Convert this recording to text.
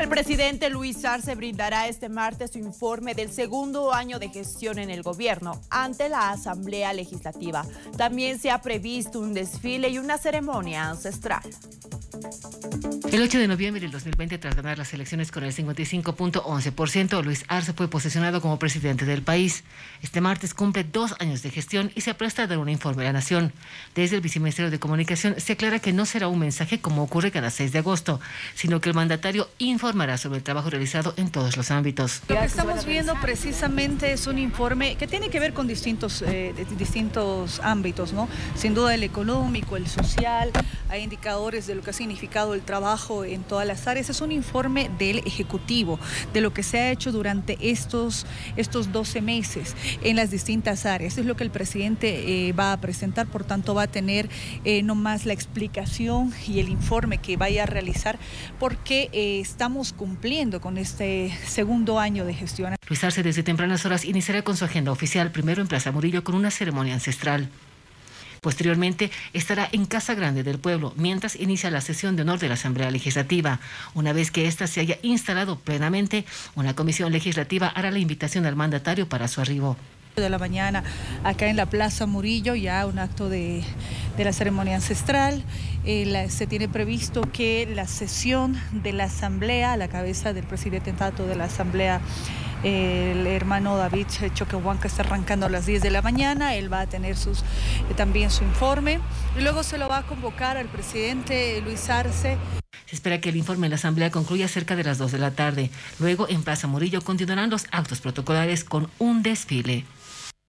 El presidente Luis Arce brindará este martes su informe del segundo año de gestión en el gobierno ante la Asamblea Legislativa. También se ha previsto un desfile y una ceremonia ancestral. El 8 de noviembre del 2020, tras ganar las elecciones con el 55.11%, Luis Arce fue posesionado como presidente del país. Este martes cumple dos años de gestión y se apresta a dar un informe a la Nación. Desde el Viceministerio de Comunicación se aclara que no será un mensaje como ocurre cada 6 de agosto, sino que el mandatario informará sobre el trabajo realizado en todos los ámbitos. Lo que estamos viendo precisamente es un informe que tiene que ver con distintos, eh, distintos ámbitos, ¿no? Sin duda el económico, el social, hay indicadores de lo que ha el trabajo en todas las áreas. Es un informe del Ejecutivo, de lo que se ha hecho durante estos, estos 12 meses en las distintas áreas. Es lo que el presidente eh, va a presentar, por tanto va a tener eh, no más la explicación y el informe que vaya a realizar, porque eh, estamos cumpliendo con este segundo año de gestión. Luis Arce desde tempranas horas iniciará con su agenda oficial, primero en Plaza Murillo con una ceremonia ancestral. Posteriormente estará en Casa Grande del Pueblo mientras inicia la sesión de honor de la Asamblea Legislativa. Una vez que ésta se haya instalado plenamente, una comisión legislativa hará la invitación al mandatario para su arribo de la mañana acá en la Plaza Murillo, ya un acto de, la ceremonia ancestral. Eh, se tiene previsto que la sesión de la Asamblea, a la cabeza del presidente Tato de la Asamblea, el hermano David Choquehuanca está arrancando a las 10 de la mañana, él va a tener sus, eh, también su informe y luego se lo va a convocar al presidente Luis Arce. Se espera que el informe de la Asamblea concluya cerca de las 2 de la tarde. Luego, en Plaza Murillo, continuarán los actos protocolares con un desfile.